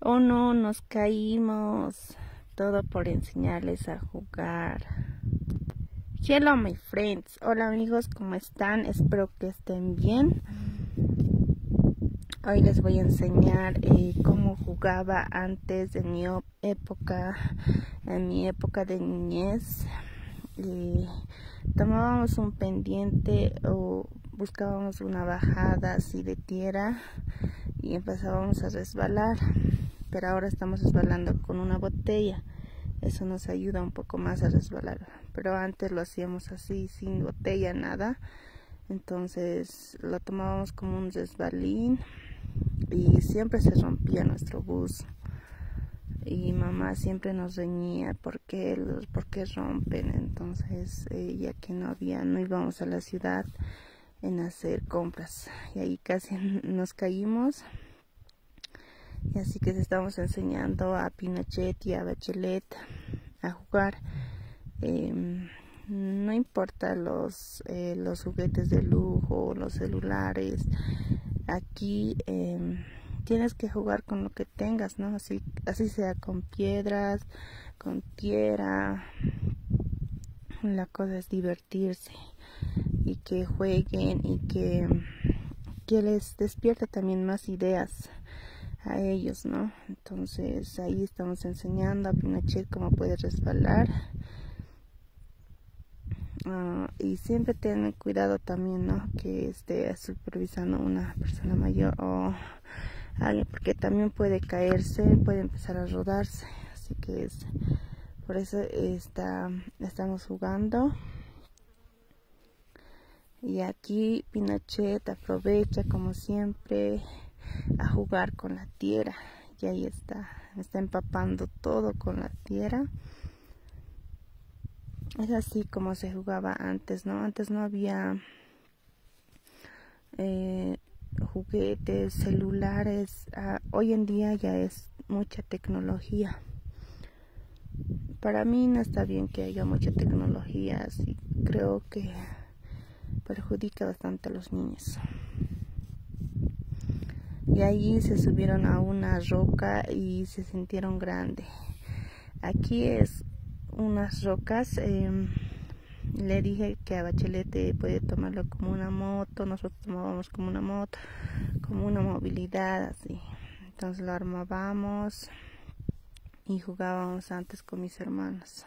Oh no, nos caímos. Todo por enseñarles a jugar. Hello my friends. Hola amigos, ¿cómo están? Espero que estén bien. Hoy les voy a enseñar eh, cómo jugaba antes de mi época, en mi época de niñez. tomábamos un pendiente o buscábamos una bajada así de tierra y empezábamos a resbalar pero ahora estamos resbalando con una botella. Eso nos ayuda un poco más a resbalar. Pero antes lo hacíamos así sin botella nada. Entonces lo tomábamos como un resbalín y siempre se rompía nuestro bus. Y mamá siempre nos reñía porque los porque rompen entonces eh, ya que no había no íbamos a la ciudad en hacer compras. Y ahí casi nos caímos y así que estamos enseñando a Pinochet y a Bachelet a jugar. Em, no importa los, eh, los juguetes de lujo, los celulares. Aquí em, tienes que jugar con lo que tengas, ¿no? Así, así sea con piedras, con tierra. La cosa es divertirse y que jueguen y que, que les despierte también más ideas a ellos, ¿no? Entonces ahí estamos enseñando a Pinochet cómo puede resbalar. Ah, y siempre tener cuidado también, ¿no? Que esté supervisando una persona mayor o alguien, porque también puede caerse, puede empezar a rodarse. Así que es, por eso está, estamos jugando. Y aquí Pinochet aprovecha como siempre a jugar con la tierra. Y ahí está, está empapando todo con la tierra. Es así como se jugaba antes, ¿no? Antes no había eh, juguetes, celulares. Ah, hoy en día ya es mucha tecnología. Para mí no está bien que haya mucha tecnología, así creo que perjudica bastante a los niños y allí se subieron a una roca y se sintieron grandes. Aquí es unas rocas. Em, le dije que a Bachelete puede tomarlo como una moto, nosotros tomábamos como una moto, como una movilidad así. Entonces lo armábamos y jugábamos antes con mis hermanos.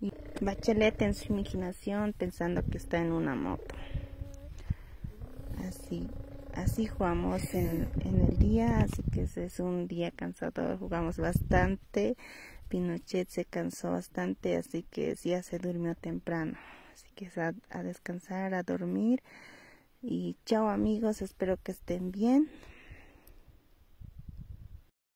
Y Bachelet en su imaginación pensando que está en una moto. Así así jugamos en, el día, así que es un día cansado, jugamos bastante. Pinochet se cansó bastante, así que ya se durmió temprano. Así que es a, a descansar, a dormir. Y chao amigos, espero que estén bien.